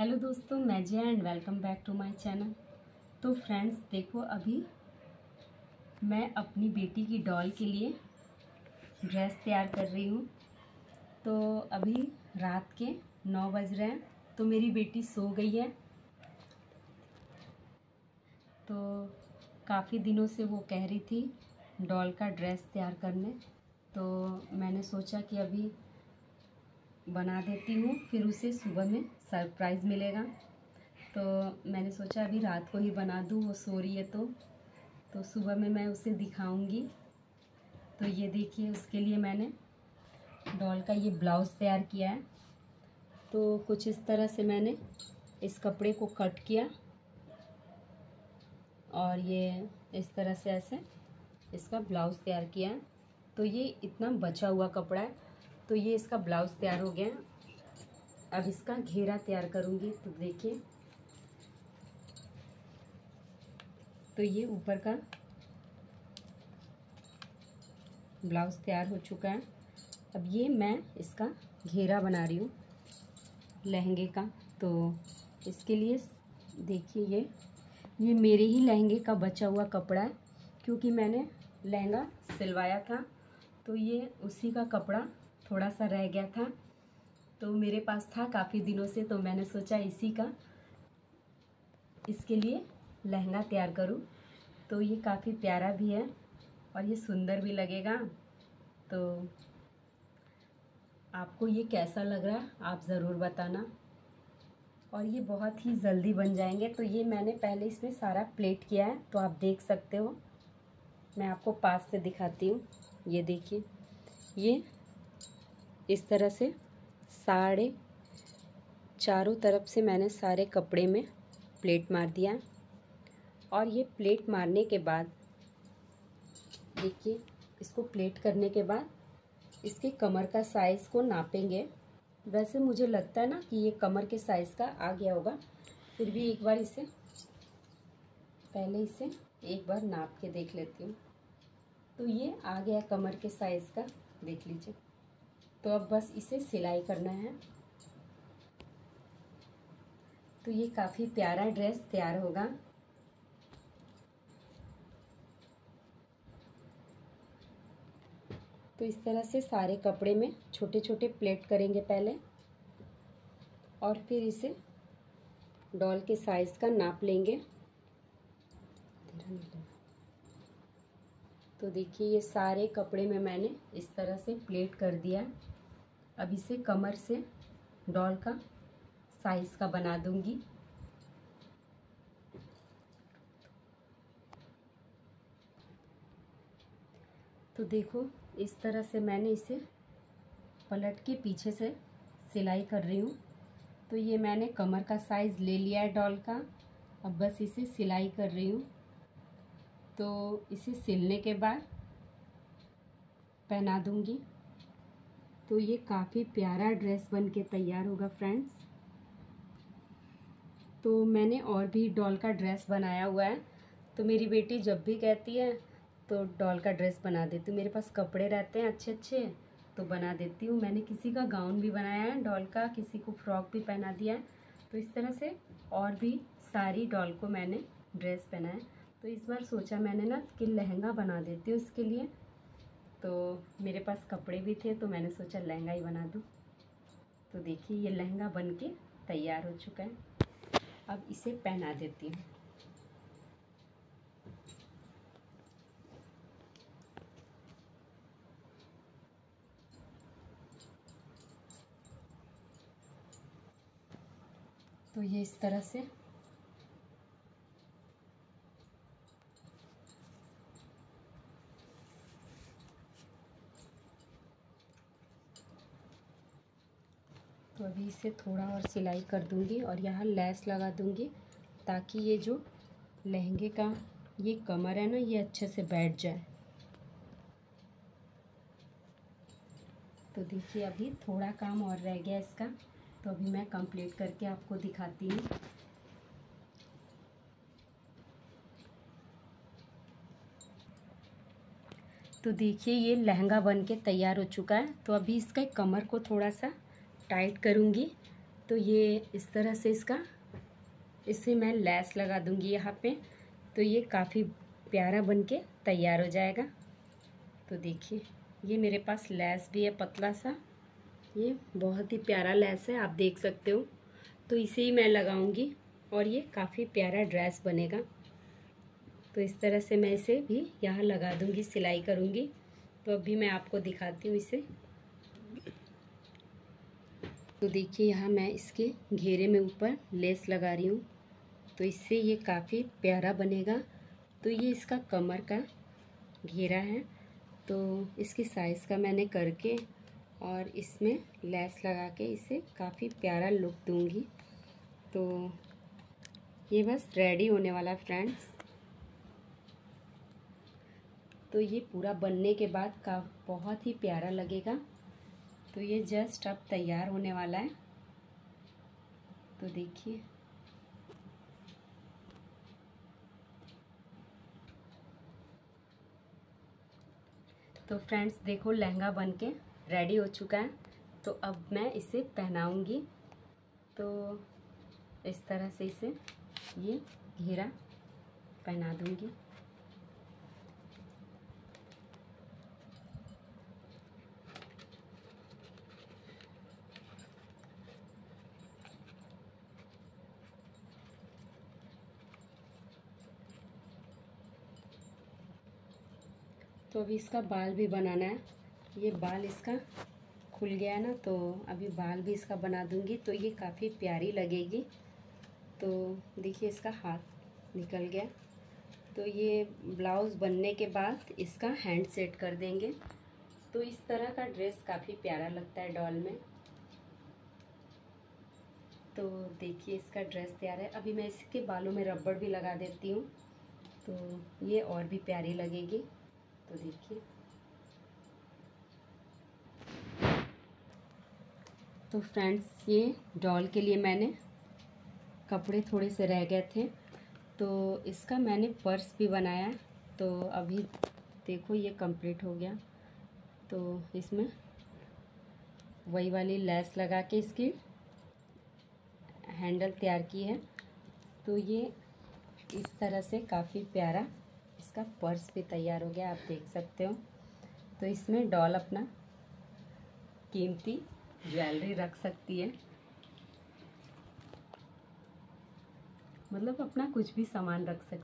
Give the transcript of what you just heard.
Hello दोस्तों, मैं Jaya and welcome back to my channel तो फ्रेंड्स देखो अभी मैं अपनी बेटी की डॉल के लिए ड्रेस तैयार कर रही हूँ। तो अभी रात के नौ बज रहे हैं तो मेरी बेटी सो गई है। तो काफ़ी दिनों से वो कह रही थी डॉल का ड्रेस तैयार करने। तो मैंने सोचा कि अभी बना देती हूँ, फिर उसे सुबह में सरप्राइज़ मिलेगा। तो मैंने सोचा अभी रात को ही बना दूँ, वो सो रही है तो। तो सुबह में मैं उसे दिखाऊँगी। तो ये देखिए, उसके लिए मैंने डॉल का ये ब्लाउज़ तैयार किया है। तो कुछ इस तरह से मैंने इस कपड़े को कट किया। और ये इस तरह से ऐसे इसका ब्लाउज़ तैयार किया तो ये इतना बचा हुआ कपड़ा है। तो ये इसका ब्लाउज़ तैयार हो गया अब इसका घेरा तैयार करूँगी तो देखिए। तो ये ऊपर का ब्लाउज़ तैयार हो चुका है। अब ये मैं इसका घेरा बना रही हूँ, लहंगे का। तो इसके लिए देखिए ये ये मेरे ही लहंगे का बचा हुआ कपड़ा है, क्योंकि मैंने लहंगा सिलवाया था। तो ये उसी का कपड़ा थोड़ा सा रह गया था। तो मेरे पास था काफ़ी दिनों से तो मैंने सोचा इसी का, इसके लिए लहंगा तैयार करूँ। तो ये काफ़ी प्यारा भी है और ये सुंदर भी लगेगा। तो आपको ये कैसा लग रहा है, आप ज़रूर बताना। और ये बहुत ही जल्दी बन जाएँगे। तो ये मैंने पहले इसमें सारा प्लेट किया है तो आप देख सकते हो। मैं आपको पास से दिखाती हूँ। ये देखिए, ये इस तरह से साढ़े चारों तरफ़ से मैंने सारे कपड़े में प्लेट मार दिया। और ये प्लेट मारने के बाद, देखिए, इसको प्लेट करने के बाद इसके कमर का साइज़ को नापेंगे। वैसे मुझे लगता है ना कि ये कमर के साइज़ का आ गया होगा। फिर भी एक बार इसे, पहले इसे एक बार नाप के देख लेती हूँ। तो ये आ गया कमर के साइज़ का, देख लीजिए। तो अब बस इसे सिलाई करना है। तो ये काफ़ी प्यारा ड्रेस तैयार होगा। तो इस तरह से सारे कपड़े में छोटे छोटे प्लेट करेंगे पहले। और फिर इसे डॉल के साइज़ का नाप लेंगे। तो देखिए, ये सारे कपड़े में मैंने इस तरह से प्लेट कर दिया। अब इसे कमर से डॉल का साइज़ का बना दूँगी। तो देखो, इस तरह से मैंने इसे पलट के पीछे से सिलाई कर रही हूँ। तो ये मैंने कमर का साइज़ ले लिया है डॉल का। अब बस इसे सिलाई कर रही हूँ। तो इसे सिलने के बाद पहना दूँगी। तो ये काफ़ी प्यारा ड्रेस बन के तैयार होगा फ्रेंड्स तो मैंने और भी डॉल का ड्रेस बनाया हुआ है। तो मेरी बेटी जब भी कहती है तो डॉल का ड्रेस बना देती हूँ मेरे पास कपड़े रहते हैं अच्छे अच्छे तो बना देती हूँ। मैंने किसी का गाउन भी बनाया है, डॉल का, किसी को फ्रॉक भी पहना दिया है। तो इस तरह से और भी सारी डॉल को मैंने ड्रेस पहना है। तो इस बार सोचा मैंने ना कि लहंगा बना देती हूँ इसके लिए। तो मेरे पास कपड़े भी थे तो मैंने सोचा लहंगा ही बना दूँ। तो देखिए, ये लहंगा बन के तैयार हो चुका है। अब इसे पहना देती हूँ। तो ये इस तरह से तो अभी इसे थोड़ा और सिलाई कर दूँगी और यहाँ लेस लगा दूँगी ताकि ये जो लहंगे का ये कमर है ना, ये अच्छे से बैठ जाए। तो देखिए अभी थोड़ा काम और रह गया इसका। तो अभी मैं कंप्लीट करके आपको दिखाती हूँ। तो देखिए ये लहंगा बन के तैयार हो चुका है। तो अभी इसका कमर को थोड़ा सा टाइट करूँगी। तो ये इस तरह से इसका इससे मैं लैस लगा दूँगी यहाँ पे। तो ये काफ़ी प्यारा बन के तैयार हो जाएगा। तो देखिए, ये मेरे पास लैस भी है, पतला सा। ये बहुत ही प्यारा लैस है, आप देख सकते हो। तो इसे ही मैं लगाऊँगी और ये काफ़ी प्यारा ड्रेस बनेगा। तो इस तरह से मैं इसे भी यहाँ लगा दूँगी, सिलाई करूँगी। तो अभी मैं आपको दिखाती हूँ इसे। तो देखिए यहाँ मैं इसके घेरे में ऊपर लेस लगा रही हूँ। तो इससे ये काफ़ी प्यारा बनेगा। तो ये इसका कमर का घेरा है। तो इसकी साइज़ का मैंने करके और इसमें लेस लगा के इसे काफ़ी प्यारा लुक दूँगी। तो ये बस रेडी होने वाला फ्रेंड्स। तो ये पूरा बनने के बाद का बहुत ही प्यारा लगेगा। तो ये जस्ट अब तैयार होने वाला है। तो देखिए। तो फ्रेंड्स, देखो लहंगा बन के रेडी हो चुका है। तो अब मैं इसे पहनाऊँगी। तो इस तरह से इसे ये घेरा पहना दूँगी। तो अभी इसका बाल भी बनाना है। ये बाल इसका खुल गया है ना तो अभी बाल भी इसका बना दूँगी। तो ये काफ़ी प्यारी लगेगी। तो देखिए इसका हाथ निकल गया। तो ये ब्लाउज़ बनने के बाद इसका हैंड सेट कर देंगे। तो इस तरह का ड्रेस काफ़ी प्यारा लगता है डॉल में। तो देखिए इसका ड्रेस तैयार है। अभी मैं इसके बालों में रबड़ भी लगा देती हूँ। तो ये और भी प्यारी लगेगी। तो देखिए। तो फ्रेंड्स, ये डॉल के लिए मैंने कपड़े थोड़े से रह गए थे। तो इसका मैंने पर्स भी बनाया तो अभी देखो, ये कंप्लीट हो गया। तो इसमें वही वाली लेस लगा के इसकी हैंडल तैयार की है। तो ये इस तरह से काफ़ी प्यारा इसका पर्स भी तैयार हो गया, आप देख सकते हो। तो इसमें डॉल अपना कीमती ज्वेलरी रख सकती है। मतलब अपना कुछ भी सामान रख सकती